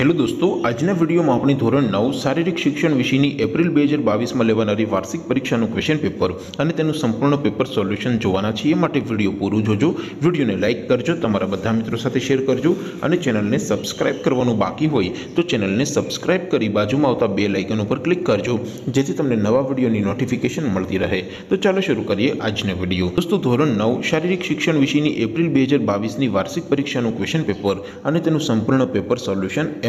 Hello દોસ્તો, આજના વિડીયોમાં આપણે ધોરણ નવ શારીરિક શિક્ષણ વિષયની એપ્રિલ બે હજાર બાવીસમાં લેવાનારી વાર્ષિક પરીક્ષાનું ક્વેશ્ચન પેપર અને તેનું સંપૂર્ણ પેપર સોલ્યુશન જોવાના છીએ. માટે વીડિયો પૂરું જોજો. વિડીયોને લાઇક કરજો, તમારા બધા મિત્રો સાથે શેર કરજો અને ચેનલને સબસ્ક્રાઇબ કરવાનું બાકી હોય તો ચેનલને સબસ્ક્રાઇબ કરી બાજુમાં આવતા બે લાઇકન ઉપર ક્લિક કરજો, જેથી તમને નવા વિડીયોની નોટિફિકેશન મળતી રહે. તો ચાલો શરૂ કરીએ આજનો વીડિયો. દોસ્તો, ધોરણ નવ શારીરિક શિક્ષણ વિષયની એપ્રિલ બે હજાર બાવીસની વાર્ષિક પરીક્ષાનું ક્વેશ્ચન પેપર અને તેનું સંપૂર્ણ પેપર સોલ્યુશન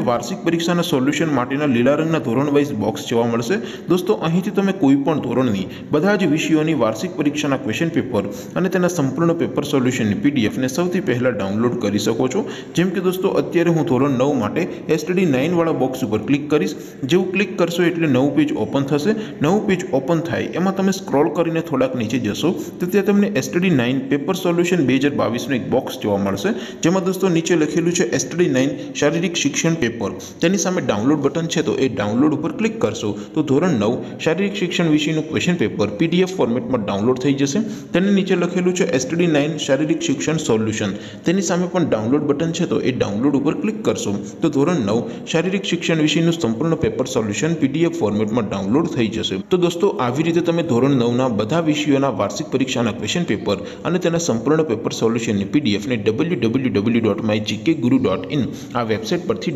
વાર્ષિક પરીક્ષાના સોલ્યુશન માટેના લીલા રંગના ધોરણ વાઇઝ બોક્સ જોવા મળશે. દોસ્તો, અહીંથી તમે કોઈ પણ ધોરણની, બધા જ વિષયોની વાર્ષિક પરીક્ષાના ક્વેશ્ચન પેપર અને તેના સંપૂર્ણ પેપર સોલ્યુશનની પીડીએફને સૌથી પહેલાં ડાઉનલોડ કરી શકો છો. જેમ કે દોસ્તો, અત્યારે હું ધોરણ નવ માટે એસટીડી નાઇનવાળા બોક્સ ઉપર ક્લિક કરીશ. જેવું ક્લિક કરશો એટલે નવું પેજ ઓપન થશે. નવું પેજ ઓપન થાય, એમાં તમે સ્ક્રોલ કરીને થોડાક નીચે જશો, તો ત્યાં તમને એસટીડી નાઇન પેપર સોલ્યુશન બે હજાર બાવીસનું એક બોક્સ જોવા મળશે. જેમાં દોસ્તો નીચે લખેલું છે એસટીડી નાઇન શારીરિક શિક્ષણ પેપર તેની સામે ડાઉનલોડ બટન છે, તો એ ડાઉનલોડ ઉપર ક્લિક કરશો. તો ધોરણ નવ, શારીરિક શિક્ષણ વિષયનું ક્વેશ્ચન પેપર પીડીએફ ફોર્મેટમાં ડાઉનલોડ થઈ જશે. તેની નીચે લખેલું છે એસટીડી નાઇન શારીરિક શિક્ષણ સોલ્યુશન તેની સામે પણ ડાઉનલોડ બટન છે, તો એ ડાઉનલોડ ઉપર ક્લિક કરશો. તો ધોરણ નવ, શારીરિક શિક્ષણ વિષયનું સંપૂર્ણ પેપર સોલ્યુશન પીડીએફ ફોર્મેટમાં ડાઉનલોડ થઈ જશે. તો દોસ્તો, આવી રીતે તમે ધોરણ નવના બધા વિષયોના વાર્ષિક પરીક્ષાના ક્વેશ્ચન પેપર અને તેના સંપૂર્ણ પેપર સોલ્યુશનની પીડીએફને W W W dot my GK guru dot in આ વેબસાઇટ પરથી